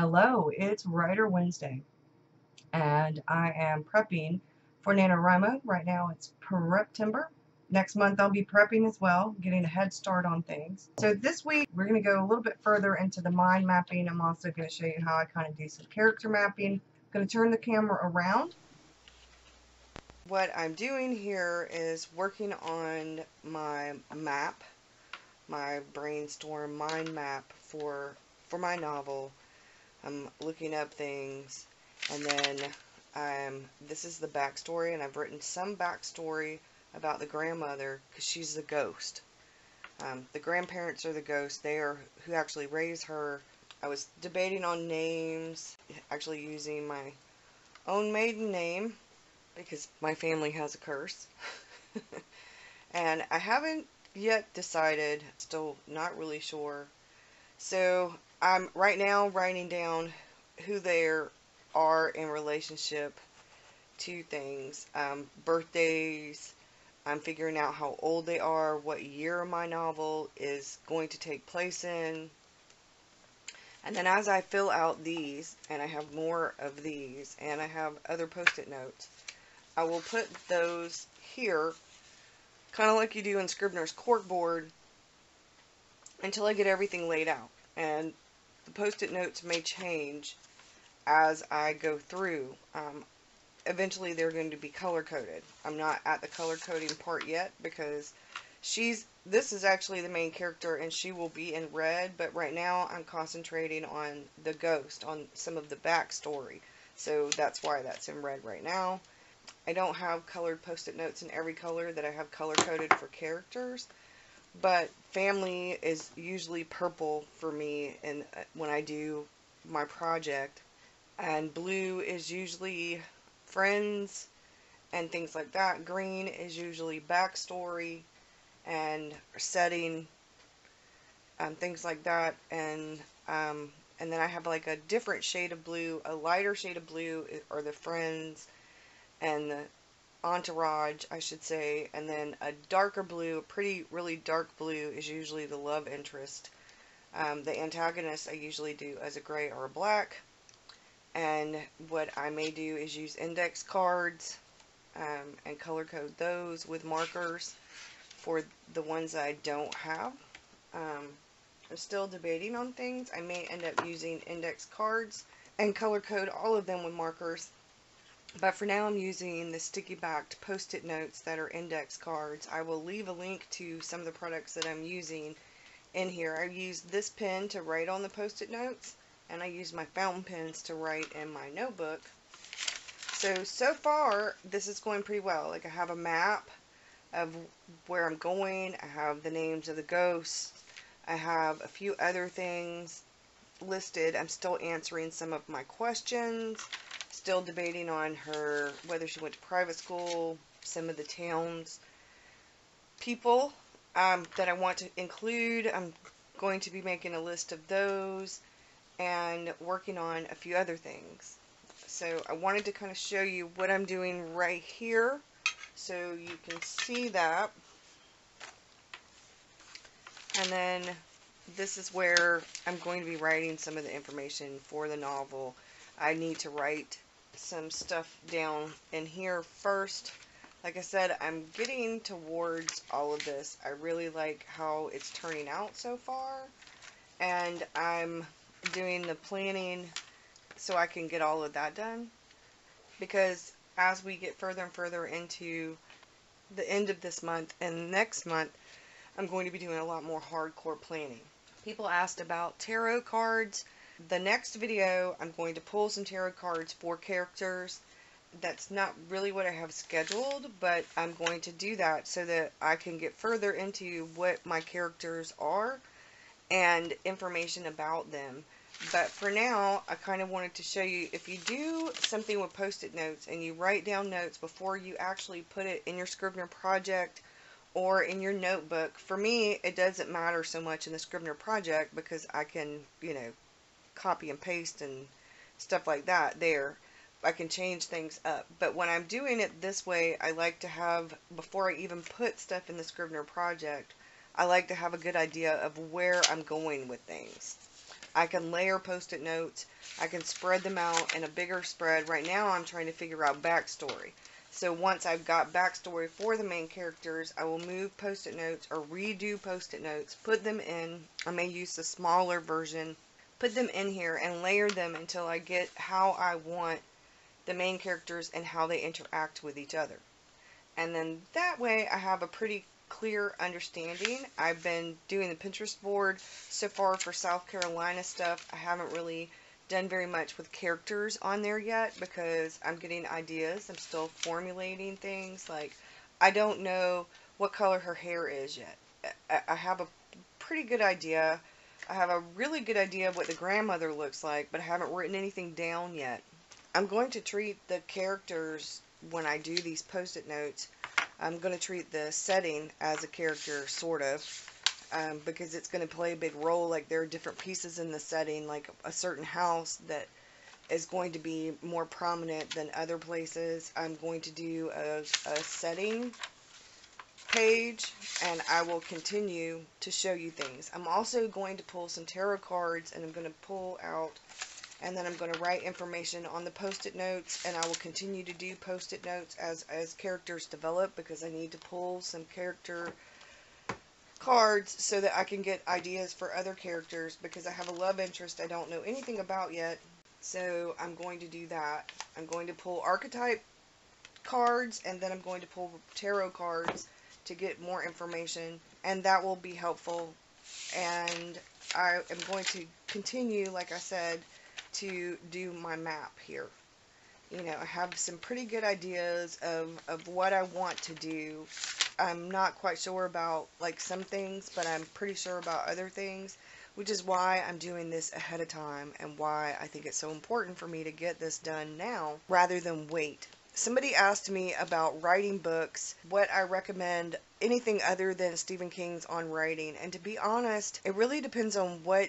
Hello, it's Writer Wednesday, and I am prepping for NaNoWriMo. Right now it's Preptember. Next month I'll be prepping as well, getting a head start on things. So this week we're going to go a little bit further into the mind mapping. I'm also going to show you how I kind of do some character mapping. I'm going to turn the camera around. What I'm doing here is working on my map, my brainstorm mind map for for my novel I'm looking up things and then um, this is the backstory and I've written some backstory about the grandmother because she's the ghost. Um, the grandparents are the ghost. They are who actually raised her. I was debating on names, actually using my own maiden name because my family has a curse. and I haven't yet decided, still not really sure. So I'm right now writing down who they are in relationship to things. Um, birthdays. I'm figuring out how old they are, what year my novel is going to take place in. And then as I fill out these, and I have more of these, and I have other post-it notes, I will put those here, kind of like you do in Scrivener's corkboard, until I get everything laid out. And the post-it notes may change as I go through. Um, eventually they're going to be color coded. I'm not at the color coding part yet because she's this is actually the main character and she will be in red but right now I'm concentrating on the ghost on some of the backstory so that's why that's in red right now I don't have colored post-it notes in every color that I have color coded for characters but family is usually purple for me and when I do my project. And blue is usually friends and things like that. Green is usually backstory and setting um, things like that. And um, and then I have like a different shade of blue a lighter shade of blue are the friends and the entourage, I should say, and then a darker blue, pretty, really dark blue is usually the love interest. Um, the antagonist I usually do as a gray or a black, and what I may do is use index cards um, and color code those with markers for the ones I don't have. Um, I'm still debating on things. I may end up using index cards and color code all of them with markers but for now I'm using the sticky backed post-it notes that are index cards. I will leave a link to some of the products that I'm using in here. I use this pen to write on the post-it notes and I use my fountain pens to write in my notebook. So, so far this is going pretty well. Like I have a map of where I'm going. I have the names of the ghosts. I have a few other things listed. I'm still answering some of my questions still debating on her whether she went to private school, some of the towns people um, that I want to include. I'm going to be making a list of those and working on a few other things. So I wanted to kind of show you what I'm doing right here so you can see that. And then this is where I'm going to be writing some of the information for the novel. I need to write some stuff down in here first. Like I said, I'm getting towards all of this. I really like how it's turning out so far. And I'm doing the planning so I can get all of that done. Because as we get further and further into the end of this month and next month, I'm going to be doing a lot more hardcore planning. People asked about tarot cards the next video, I'm going to pull some tarot cards for characters. That's not really what I have scheduled, but I'm going to do that so that I can get further into what my characters are and information about them. But for now, I kind of wanted to show you, if you do something with post-it notes and you write down notes before you actually put it in your Scrivener project or in your notebook, for me, it doesn't matter so much in the Scrivener project because I can, you know, copy and paste and stuff like that there. I can change things up. But when I'm doing it this way, I like to have, before I even put stuff in the Scrivener project, I like to have a good idea of where I'm going with things. I can layer post-it notes. I can spread them out in a bigger spread. Right now I'm trying to figure out backstory. So once I've got backstory for the main characters, I will move post-it notes or redo post-it notes, put them in. I may use the smaller version, put them in here and layer them until I get how I want the main characters and how they interact with each other. And then that way I have a pretty clear understanding. I've been doing the Pinterest board so far for South Carolina stuff. I haven't really done very much with characters on there yet because I'm getting ideas. I'm still formulating things. Like, I don't know what color her hair is yet. I have a pretty good idea. I have a really good idea of what the grandmother looks like, but I haven't written anything down yet. I'm going to treat the characters when I do these post-it notes I'm going to treat the setting as a character, sort of, um, because it's going to play a big role. Like, there are different pieces in the setting, like a certain house that is going to be more prominent than other places. I'm going to do a, a setting page, and I will continue to show you things. I'm also going to pull some tarot cards, and I'm going to pull out and then I'm going to write information on the post-it notes and I will continue to do post-it notes as, as characters develop because I need to pull some character cards so that I can get ideas for other characters because I have a love interest I don't know anything about yet so I'm going to do that. I'm going to pull archetype cards and then I'm going to pull tarot cards to get more information and that will be helpful and I am going to continue like I said to do my map here. You know, I have some pretty good ideas of, of what I want to do. I'm not quite sure about like some things, but I'm pretty sure about other things, which is why I'm doing this ahead of time and why I think it's so important for me to get this done now rather than wait. Somebody asked me about writing books, what I recommend anything other than Stephen King's on writing. And to be honest, it really depends on what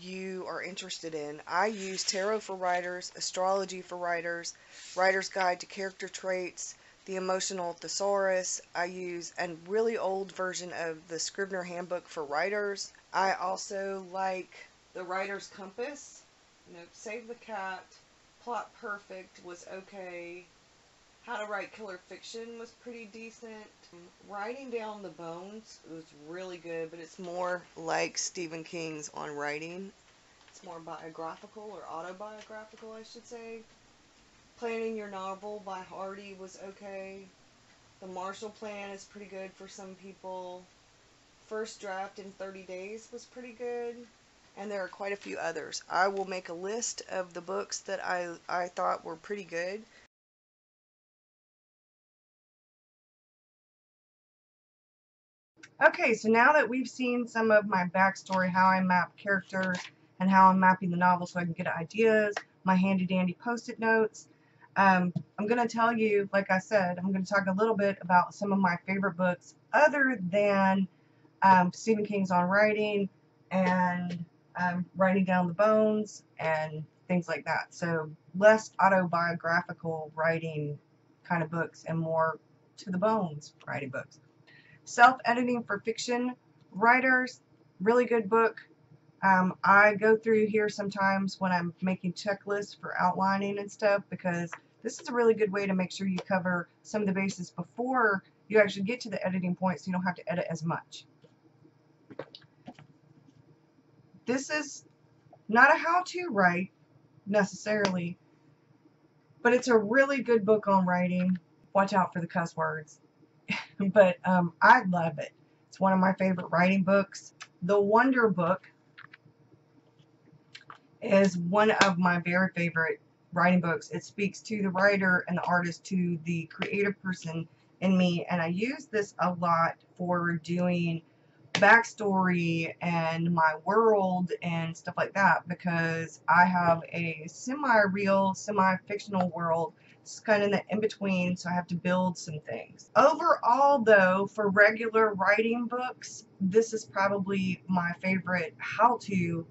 you are interested in. I use Tarot for Writers, Astrology for Writers, Writer's Guide to Character Traits, the Emotional Thesaurus. I use a really old version of the Scribner Handbook for Writers. I also like the Writer's Compass. Know, Save the Cat, Plot Perfect was okay. How to Write Killer Fiction was pretty decent. Writing Down the Bones was really good, but it's more like Stephen King's on writing. It's more biographical or autobiographical, I should say. Planning Your Novel by Hardy was okay. The Marshall Plan is pretty good for some people. First Draft in 30 Days was pretty good. And there are quite a few others. I will make a list of the books that I, I thought were pretty good Okay, so now that we've seen some of my backstory, how I map characters, and how I'm mapping the novel so I can get ideas, my handy-dandy post-it notes, um, I'm going to tell you, like I said, I'm going to talk a little bit about some of my favorite books other than um, Stephen King's On Writing and um, Writing Down the Bones and things like that. So less autobiographical writing kind of books and more to the bones writing books. Self-Editing for Fiction Writers, really good book. Um, I go through here sometimes when I'm making checklists for outlining and stuff because this is a really good way to make sure you cover some of the bases before you actually get to the editing point so you don't have to edit as much. This is not a how-to write necessarily, but it's a really good book on writing. Watch out for the cuss words. but um, I love it. It's one of my favorite writing books. The Wonder Book is one of my very favorite writing books. It speaks to the writer and the artist, to the creative person in me, and I use this a lot for doing backstory and my world and stuff like that because I have a semi-real, semi-fictional world it's kind of in the in-between, so I have to build some things. Overall, though, for regular writing books, this is probably my favorite how-to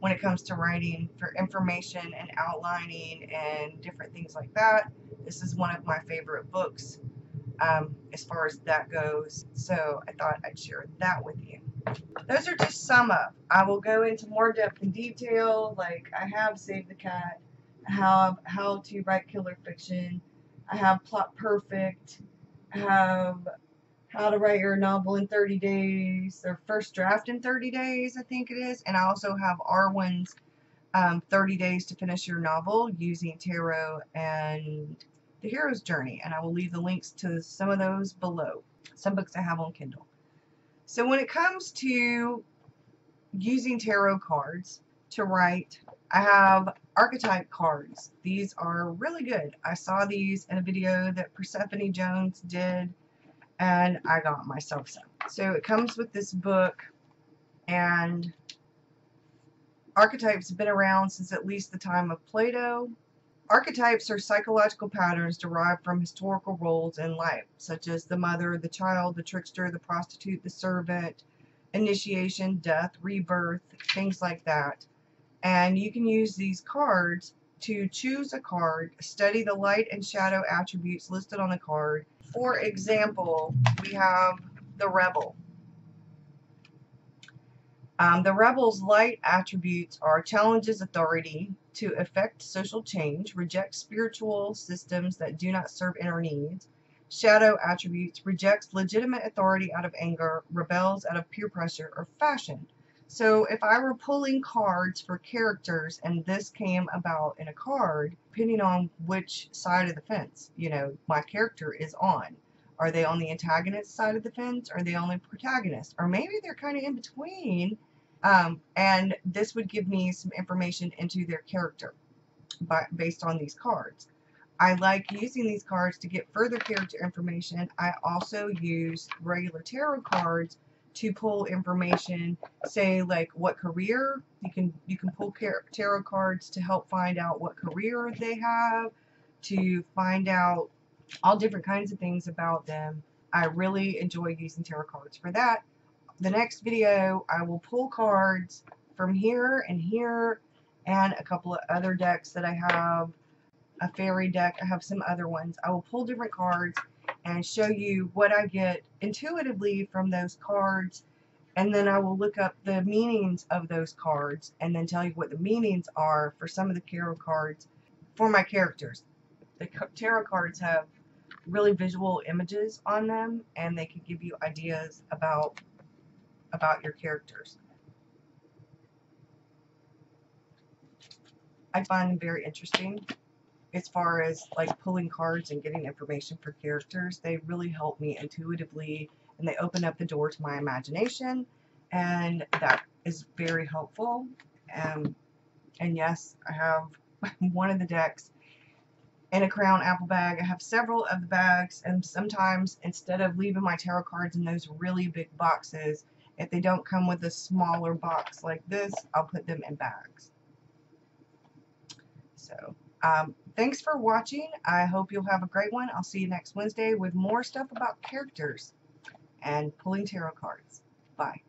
when it comes to writing for information and outlining and different things like that. This is one of my favorite books um, as far as that goes. So I thought I'd share that with you. those are just some of. I will go into more depth and detail. Like I have Save the Cat, have How to Write Killer Fiction, I have Plot Perfect, I have How to Write Your Novel in 30 Days, their first draft in 30 days, I think it is, and I also have Arwen's um, 30 Days to Finish Your Novel using Tarot and The Hero's Journey, and I will leave the links to some of those below. Some books I have on Kindle. So when it comes to using tarot cards to write, I have archetype cards. These are really good. I saw these in a video that Persephone Jones did and I got myself some. So it comes with this book and archetypes have been around since at least the time of Plato. Archetypes are psychological patterns derived from historical roles in life, such as the mother, the child, the trickster, the prostitute, the servant, initiation, death, rebirth, things like that. And you can use these cards to choose a card, study the light and shadow attributes listed on the card. For example, we have the rebel. Um, the rebel's light attributes are challenges authority to effect social change, rejects spiritual systems that do not serve inner needs. Shadow attributes rejects legitimate authority out of anger, rebels out of peer pressure or fashion. So if I were pulling cards for characters and this came about in a card, depending on which side of the fence, you know, my character is on. Are they on the antagonist side of the fence? Are they on the protagonist? Or maybe they're kind of in between um, and this would give me some information into their character by, based on these cards. I like using these cards to get further character information. I also use regular tarot cards to pull information, say like what career. You can you can pull tarot cards to help find out what career they have, to find out all different kinds of things about them. I really enjoy using tarot cards for that the next video I will pull cards from here and here and a couple of other decks that I have a fairy deck I have some other ones I will pull different cards and show you what I get intuitively from those cards. And then I will look up the meanings of those cards and then tell you what the meanings are for some of the tarot cards for my characters. The tarot cards have really visual images on them and they can give you ideas about about your characters. I find them very interesting as far as like pulling cards and getting information for characters. They really help me intuitively and they open up the door to my imagination and that is very helpful. Um, and yes, I have one of the decks in a crown apple bag. I have several of the bags and sometimes instead of leaving my tarot cards in those really big boxes, if they don't come with a smaller box like this, I'll put them in bags. So, um, thanks for watching. I hope you'll have a great one. I'll see you next Wednesday with more stuff about characters and pulling tarot cards. Bye.